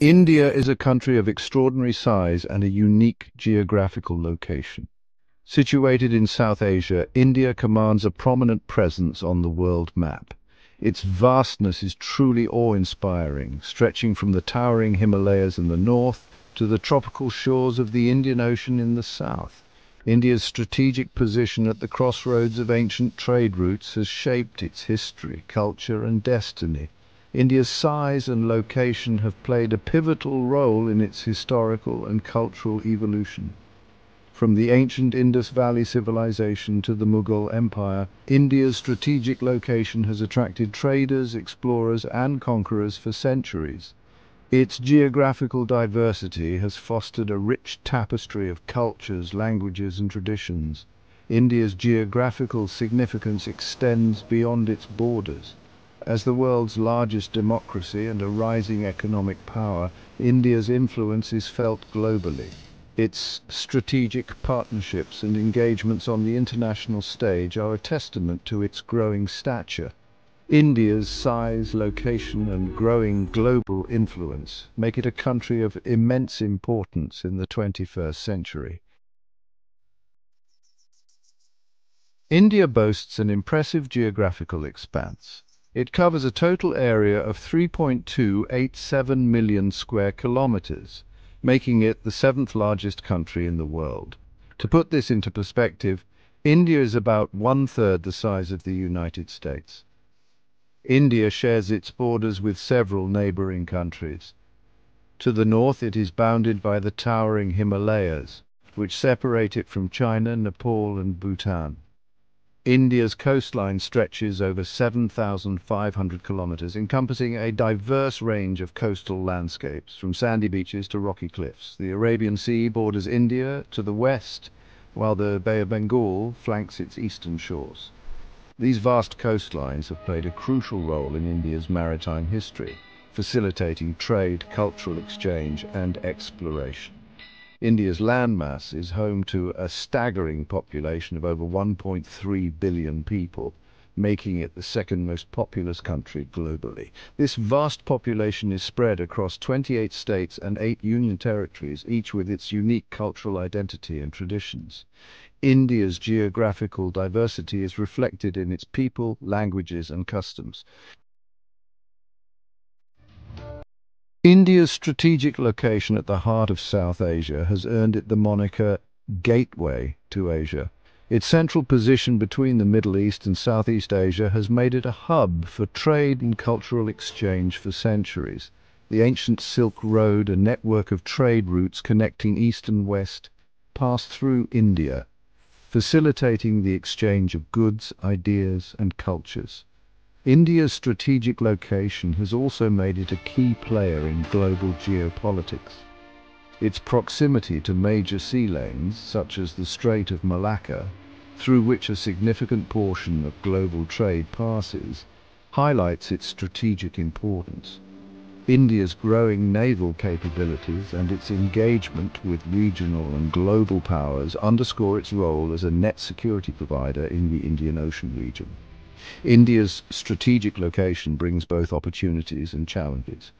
India is a country of extraordinary size and a unique geographical location. Situated in South Asia, India commands a prominent presence on the world map. Its vastness is truly awe-inspiring, stretching from the towering Himalayas in the north to the tropical shores of the Indian Ocean in the south. India's strategic position at the crossroads of ancient trade routes has shaped its history, culture and destiny. India's size and location have played a pivotal role in its historical and cultural evolution. From the ancient Indus Valley civilization to the Mughal Empire, India's strategic location has attracted traders, explorers and conquerors for centuries. Its geographical diversity has fostered a rich tapestry of cultures, languages and traditions. India's geographical significance extends beyond its borders. As the world's largest democracy and a rising economic power, India's influence is felt globally. Its strategic partnerships and engagements on the international stage are a testament to its growing stature. India's size, location and growing global influence make it a country of immense importance in the 21st century. India boasts an impressive geographical expanse. It covers a total area of 3.287 million square kilometers, making it the seventh largest country in the world. To put this into perspective, India is about one-third the size of the United States. India shares its borders with several neighboring countries. To the north it is bounded by the towering Himalayas, which separate it from China, Nepal and Bhutan. India's coastline stretches over 7,500 kilometers, encompassing a diverse range of coastal landscapes, from sandy beaches to rocky cliffs. The Arabian Sea borders India to the west, while the Bay of Bengal flanks its eastern shores. These vast coastlines have played a crucial role in India's maritime history, facilitating trade, cultural exchange and exploration. India's landmass is home to a staggering population of over 1.3 billion people, making it the second most populous country globally. This vast population is spread across 28 states and 8 union territories, each with its unique cultural identity and traditions. India's geographical diversity is reflected in its people, languages and customs. India's strategic location at the heart of South Asia has earned it the moniker Gateway to Asia. Its central position between the Middle East and Southeast Asia has made it a hub for trade and cultural exchange for centuries. The ancient Silk Road, a network of trade routes connecting East and West, passed through India, facilitating the exchange of goods, ideas and cultures. India's strategic location has also made it a key player in global geopolitics. Its proximity to major sea lanes, such as the Strait of Malacca, through which a significant portion of global trade passes, highlights its strategic importance. India's growing naval capabilities and its engagement with regional and global powers underscore its role as a net security provider in the Indian Ocean region. India's strategic location brings both opportunities and challenges.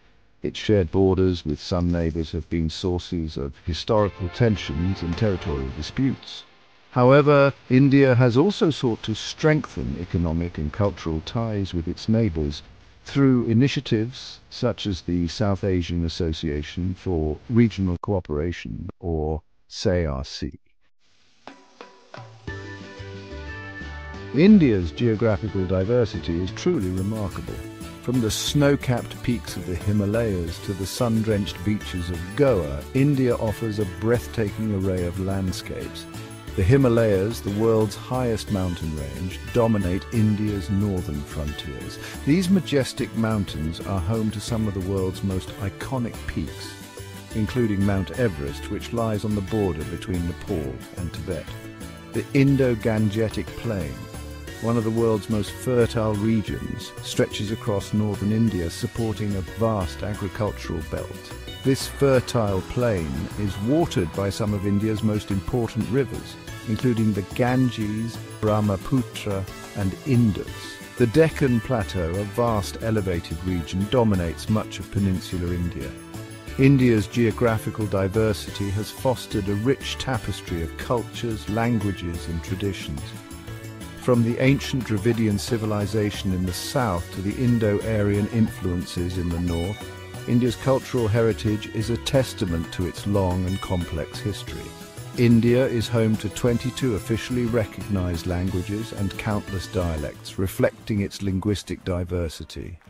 Its shared borders with some neighbors have been sources of historical tensions and territorial disputes. However, India has also sought to strengthen economic and cultural ties with its neighbors through initiatives such as the South Asian Association for Regional Cooperation, or SAARC. India's geographical diversity is truly remarkable. From the snow-capped peaks of the Himalayas to the sun-drenched beaches of Goa, India offers a breathtaking array of landscapes the Himalayas, the world's highest mountain range, dominate India's northern frontiers. These majestic mountains are home to some of the world's most iconic peaks, including Mount Everest, which lies on the border between Nepal and Tibet. The Indo-Gangetic Plain, one of the world's most fertile regions, stretches across northern India, supporting a vast agricultural belt. This fertile plain is watered by some of India's most important rivers, including the Ganges, Brahmaputra and Indus. The Deccan Plateau, a vast elevated region, dominates much of peninsular India. India's geographical diversity has fostered a rich tapestry of cultures, languages and traditions. From the ancient Dravidian civilization in the south to the Indo-Aryan influences in the north, India's cultural heritage is a testament to its long and complex history. India is home to 22 officially recognized languages and countless dialects, reflecting its linguistic diversity.